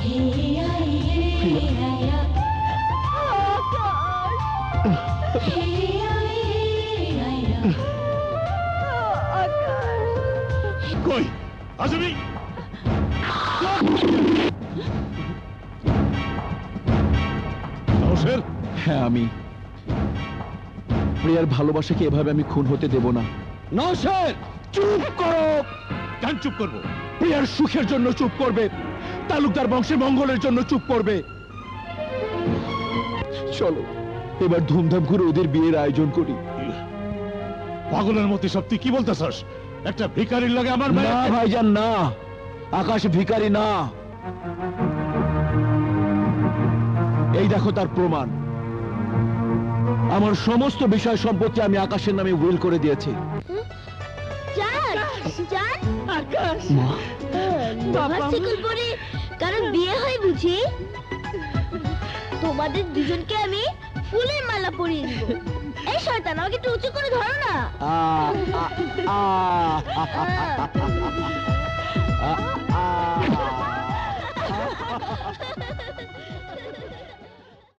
কই? আজমি নওশের হ্যাঁ আমি। প্রিয়ার ভালোবাসাকে এভাবে আমি খুন হতে দেব না? নওশের চুপ করো! কেন চুপ করব? প্রিয়ার সুখের জন্য চুপ করবে। তালুকদার বংশের মঙ্গলের জন্য চুপ করবে। চলো এবার ধুমধাম করে ওদের বিয়ের আয়োজন করি। পাগলের মতো সব তুই কি বলতেছস? একটা ভিখারির লাগে আমার না ভাইজান না। আকাশ ভিখারি না। এই দেখো তার প্রমাণ। আমার সমস্ত বিষয় সম্পত্তি আমি আকাশের নামে উইল করে দিয়েছি। জান জান আকাশ। মা বাবা সিকুল পরে কারণ বিয়ে হয় বুঝি তোমাদের দুজনকে আমি ফুলের মালা পরিয়ে দিব এই শয়তান আমাকে একটু উঁচু করে ধরো না আ, আ, আ।